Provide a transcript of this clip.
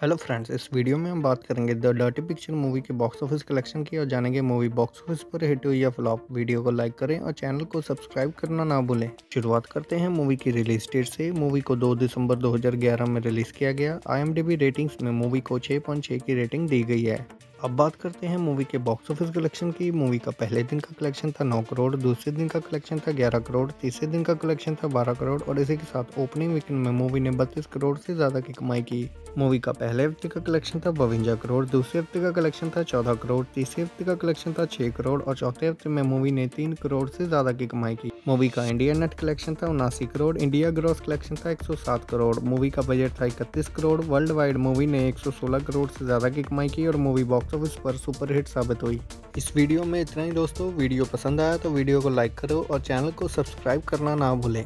Hello friends इस video में हम बात करेंगे द डर्टी पिक्चर मूवी के बॉक्स ऑफ़िस कलेक्शन की और जानेंगे मूवी बॉक्स ऑफ़िस पर हिट हुई या फ्लॉप वीडियो को लाइक करें और चैनल को सब्सक्राइब करना ना भूलें। शुरुआत करते हैं मूवी की रिलीज़ डेट से। मूवी को 2 दिसंबर 2011 में रिलीज़ किया गया। आईएमडीबी रेटिंग्स में मूवी को 6.6 की रेटिंग दी गई है। अब बात करते हैं मूवी के बॉक्स ऑफ़िस कलेक्शन की। मूवी का पहले दिन का कलेक्शन था 9 करोड़, दूसरे दिन का कलेक्शन था 11 करोड़, तीसरे दिन का कलेक्शन था 12 करोड़ और इसी के साथ ओपनिंग वीकेंड में मूवी ने 32 करोड़ से ज़्यादा की कमाई की। मूवी का पहले हफ़्ते का कलेक्शन था बवंजा करोड़, दूसरे हफ़्ते का कलेक्शन था चौदह करोड़, तीसरे हफ़्ते का कलेक्शन था छः करोड़ और चौथे हफ़्ते में मूवी ने तीन करोड़ से ज़्यादा की कमाई की। मूवी का इंडिया नेट कलेक्शन था, उनासी करोड़, इंडिया ग्रॉस कलेक्शन था 107 करोड़। मूवी का बजट था इकतीस करोड़। वर्ल्ड वाइड मूवी ने 116 करोड़ से ज़्यादा की कमाई की और मूवी बॉक्स ऑफ़िस पर सुपरहिट साबित हुई। इस वीडियो में इतना ही दोस्तों। वीडियो पसंद आया तो वीडियो को लाइक करो और चैनल को सब्सक्राइब करना ना भूलें।